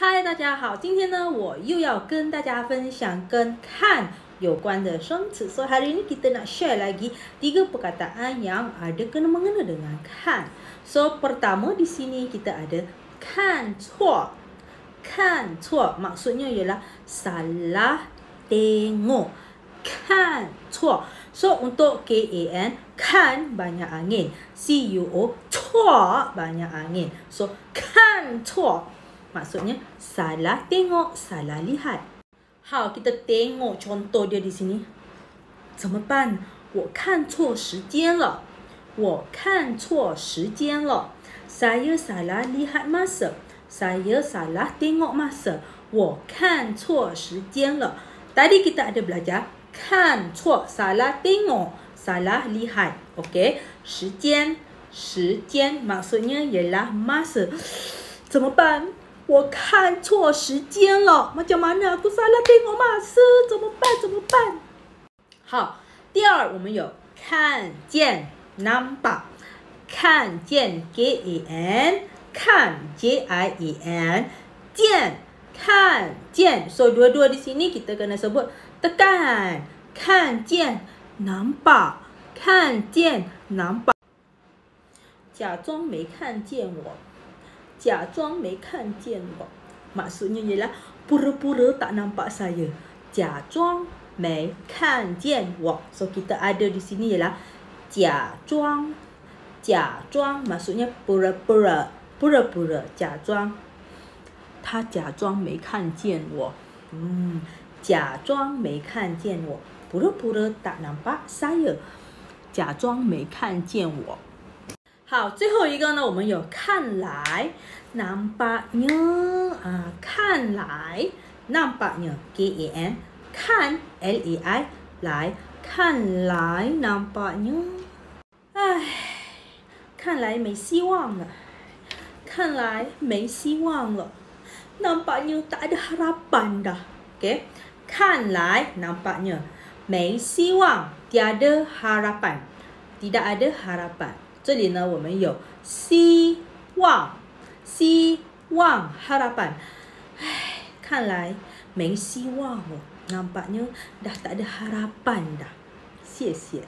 嗨，大家好，今天呢，我又要跟大家分享跟看有关的生词。So hari ini kita nak share lagi tiga perkataan yang ada kena mengena dengan kan. So pertama di sini kita ada kan 错，看错 maksudnya ialah salah tengok. Kan 错。So untuk K A N kan banyak angin. C U O 错 banyak angin. So kan 错。 Maksudnya salah tengok, salah lihat. Hao, kita tengok contoh dia di sini. 怎么办？我看错时间了。我看错时间了。Saya salah lihat masa. Saya salah tengok masa. 我看错时间了。Tadi kita ada belajar 看错 salah tengok, salah lihat. Okey, 时间时间 maksudnya ialah masa. 怎么办？ 我看错时间了，macam mana aku salah tengok masa？怎么办？怎么办？好，第二我们有看见 nampak，看见 g e n，看 j i e n，见看见，so dua-dua di sini kita kena sebut tekan，看见 nampak，看见 nampak，假装没看见我。假装没看见我，maksudnya ialah pura-pura tak nampak saya. 假装没看见我，so kita ada di sini ialah 假装，假装 maksudnya pura-pura, pura-pura 假装。他假装没看见我，嗯，假装没看见我，pura-pura tak nampak saya，假装没看见我。 好，最后一个呢，我们有看来，nampaknya 啊，看来，nampaknya K A N，看 L E I，来，看来 nampaknya，唉，看来没希望了，看来没希望了，nampaknya tak ada harapan dah，OK，看来 nampaknya 没希望，tiada harapan，tidak ada harapan。 这里呢，我们有希望，希望 harapan。唉，看来没希望了，nampaknya dah tak ada harapan dah。谢谢。